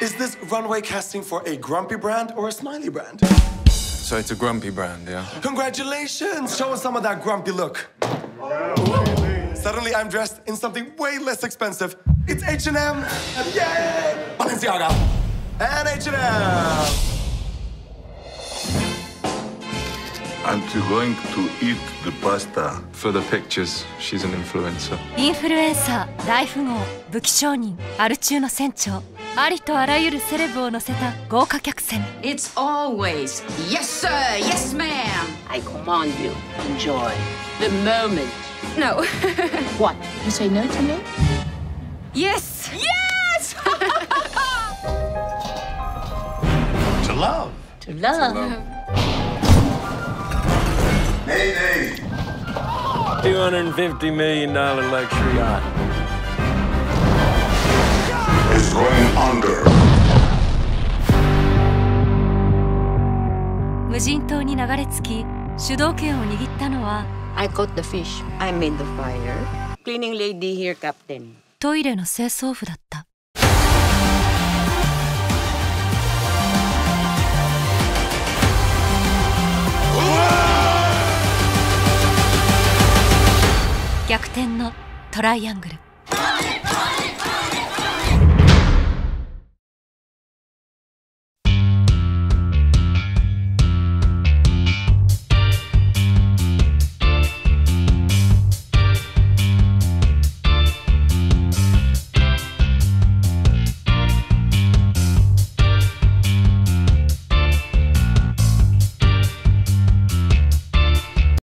Is this runway casting for a grumpy brand or a smiley brand? So it's a grumpy brand, yeah? Congratulations! Show us some of that grumpy look. Suddenly I'm dressed in something way less expensive. It's H&M! Yay! Balenciaga! And H&M! Aren't you going to eat the pasta? For the pictures, she's an influencer. インフルエンサー大富豪武器商人アル中の船長 ありとあらゆるセレブを乗せた豪華客船 It's always yes, sir, yes, ma'am. I command you, enjoy the moment. No. What? You say no to me? yes. Yes. To love. To love. Hey, hey. $250 million luxury yacht. It's 無人島に流れ着き主導権を握ったのは I caught the fish. I made the fire. Cleaning lady here, Captain. トイレの清掃婦だった逆転のトライアングル